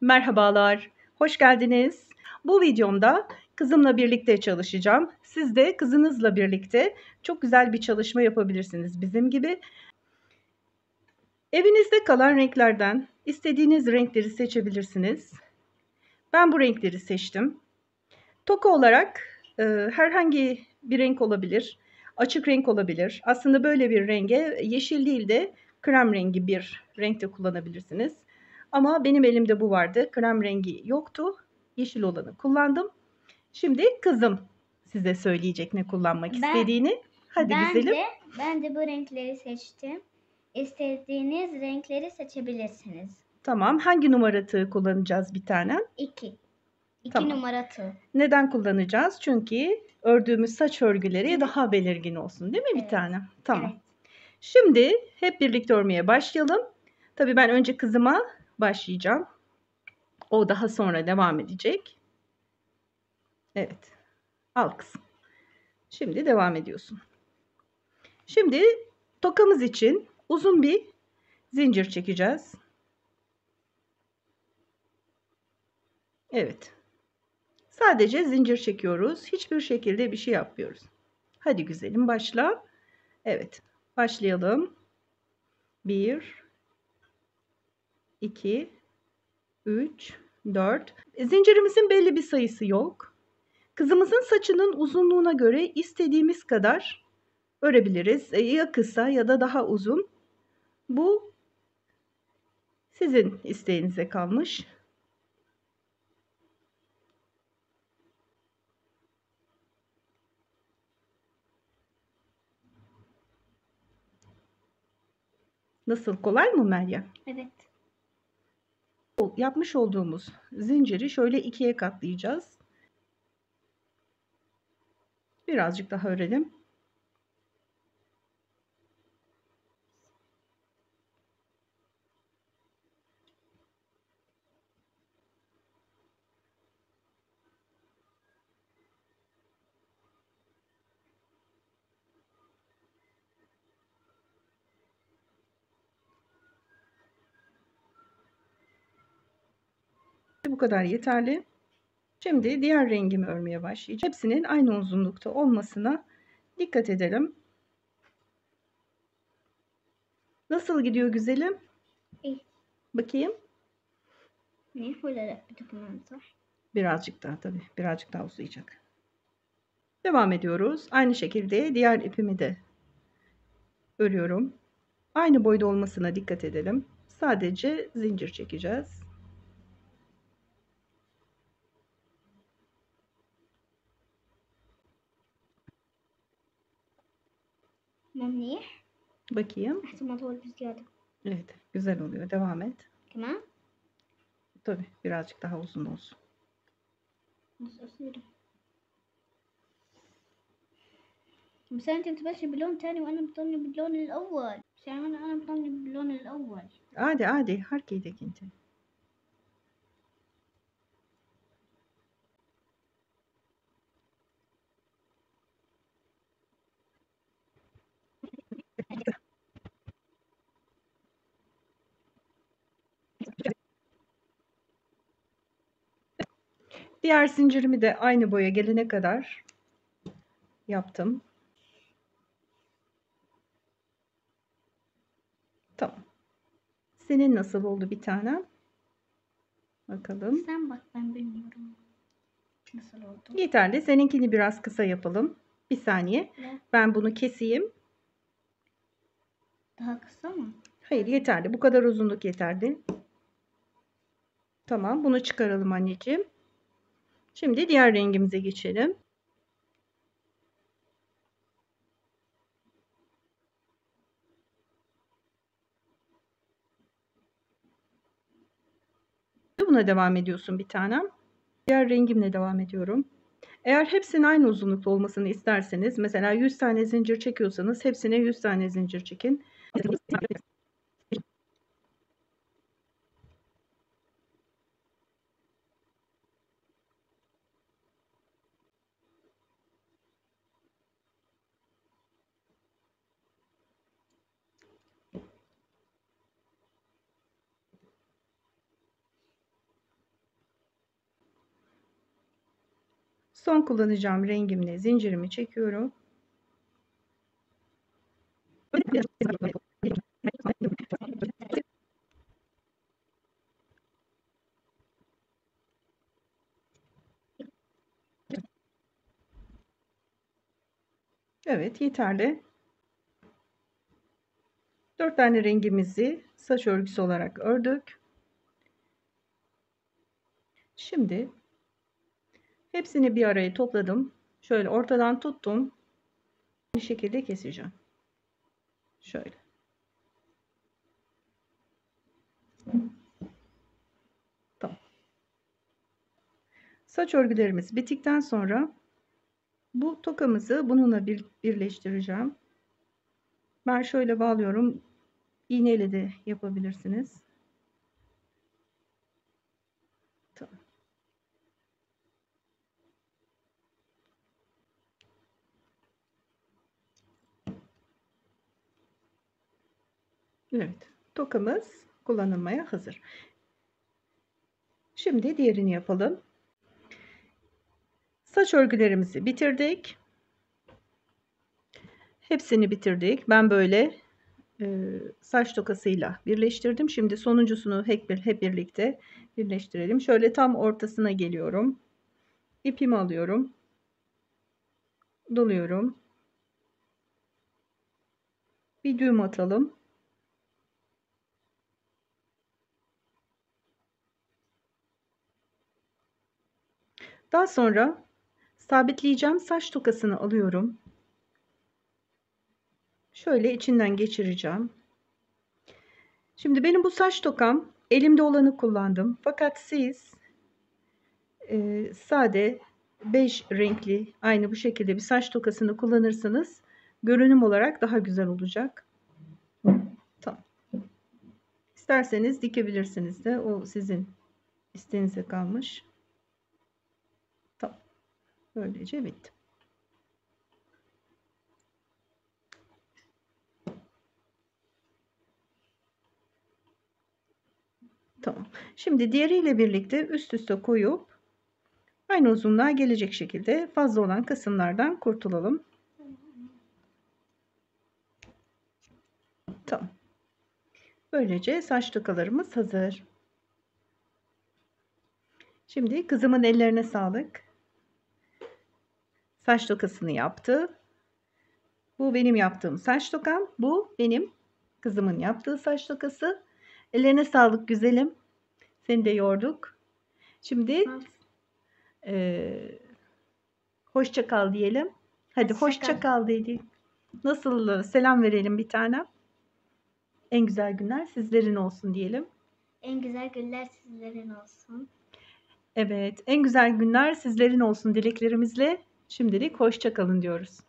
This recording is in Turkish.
Merhabalar, hoş geldiniz. Bu videomda kızımla birlikte çalışacağım. Siz de kızınızla birlikte çok güzel bir çalışma yapabilirsiniz bizim gibi. Evinizde kalan renklerden istediğiniz renkleri seçebilirsiniz. Ben bu renkleri seçtim. Toka olarak e, herhangi bir renk olabilir. Açık renk olabilir. Aslında böyle bir renge yeşil değil de krem rengi bir renkte kullanabilirsiniz. Ama benim elimde bu vardı. Krem rengi yoktu. Yeşil olanı kullandım. Şimdi kızım size söyleyecek ne kullanmak Ben- istediğini. Hadi ben güzelim. de ben de bu renkleri seçtim. İstediğiniz renkleri seçebilirsiniz. Tamam. Hangi numara kullanacağız bir tane? 2. 2 Tamam. numara tığ. Neden kullanacağız? Çünkü ördüğümüz saç örgüleri daha belirgin olsun değil mi bir Evet. tane? Tamam. Evet. Şimdi hep birlikte örmeye başlayalım. Tabii ben önce kızıma başlayacağım. O daha sonra devam edecek. Evet. Al kızım. Şimdi devam ediyorsun. Şimdi tokamız için uzun bir zincir çekeceğiz. Evet. Sadece zincir çekiyoruz. Hiçbir şekilde bir şey yapmıyoruz. Hadi güzelim başla. Evet. Başlayalım. 1 2 3 4 Zincirimizin belli bir sayısı yok. Kızımızın saçının uzunluğuna göre istediğimiz kadar örebiliriz. E, Ya kısa ya da daha uzun. Bu sizin isteğinize kalmış. Nasıl kolay mı Meryem? Evet. Yapmış olduğumuz zinciri şöyle ikiye katlayacağız. Birazcık daha örelim. Bu kadar yeterli. Şimdi diğer rengimi örmeye başlayacağım. Hepsinin aynı uzunlukta olmasına dikkat edelim. Nasıl gidiyor güzelim? İyi. Bakayım. Ne böyle? Birazcık daha tabii. Birazcık daha uzayacak. Devam ediyoruz. Aynı şekilde diğer ipimi de örüyorum. Aynı boyda olmasına dikkat edelim. Sadece zincir çekeceğiz. ممنيح Bakayım. أحسن ما طول بزيادة Evet, güzel oluyor. Devam et. كمان Tabii birazcık daha uzun olsun. نص قصيرة بس انت تبشر بلون تاني وانا بطني باللون الاول بس يعني انا انا بطني باللون الاول Hadi hadi hareket inti. Diğer zincirimi de aynı boya gelene kadar yaptım. Tamam. Senin nasıl oldu bir tane? Bakalım. sen bak ben bilmiyorum nasıl oldu Yeterli. Seninkini biraz kısa yapalım. Bir saniye. Ne? Ben bunu keseyim. daha kısa mı? Hayır yeterli. Bu kadar uzunluk yeterli. Tamam. Bunu çıkaralım anneciğim. Şimdi diğer rengimize geçelim. Buna devam ediyorsun bir tanem. Diğer rengimle devam ediyorum. Eğer hepsinin aynı uzunlukta olmasını isterseniz mesela 100 tane zincir çekiyorsanız hepsine 100 tane zincir çekin. Son kullanacağım rengimle zincirimi çekiyorum. Evet yeterli. Dört tane rengimizi saç örgüsü olarak ördük. Şimdi hepsini bir araya topladım. Şöyle ortadan tuttum. Bir şekilde keseceğim. Şöyle. Tamam. Saç örgülerimiz bittikten sonra bu tokamızı bununla bir, birleştireceğim. Ben şöyle bağlıyorum. İğneyle de yapabilirsiniz. Tamam. Evet, tokamız kullanılmaya hazır. Şimdi diğerini yapalım. Saç örgülerimizi bitirdik. Hepsini bitirdik. Ben böyle e, saç tokasıyla birleştirdim. Şimdi sonuncusunu hep, bir, hep birlikte birleştirelim. Şöyle tam ortasına geliyorum. İpimi alıyorum. Doluyorum. Bir düğüm atalım. Daha sonra sabitleyeceğim saç tokasını alıyorum. Şöyle içinden geçireceğim. Şimdi benim bu saç tokam elimde olanı kullandım. Fakat siz e, sade bej renkli aynı bu şekilde bir saç tokasını kullanırsanız görünüm olarak daha güzel olacak. Tamam. İsterseniz dikebilirsiniz de o sizin isteğinize kalmış. Böylece bitti. Tamam. Şimdi diğeriyle birlikte üst üste koyup aynı uzunluğa gelecek şekilde fazla olan kısımlardan kurtulalım. Tamam. Böylece saç tokalarımız hazır. Şimdi kızımın ellerine sağlık. Saç tokasını yaptı. Bu benim yaptığım saç tokam. Bu benim kızımın yaptığı saç tokası. Ellerine sağlık güzelim. Seni de yorduk. Şimdi e, hoşça kal diyelim. Hadi Hoşça hoşça kal. kal dedik. Nasıl selam verelim bir tane. En güzel günler sizlerin olsun diyelim. En güzel günler sizlerin olsun. Evet, en güzel günler sizlerin olsun dileklerimizle. Şimdilik hoşça kalın diyoruz.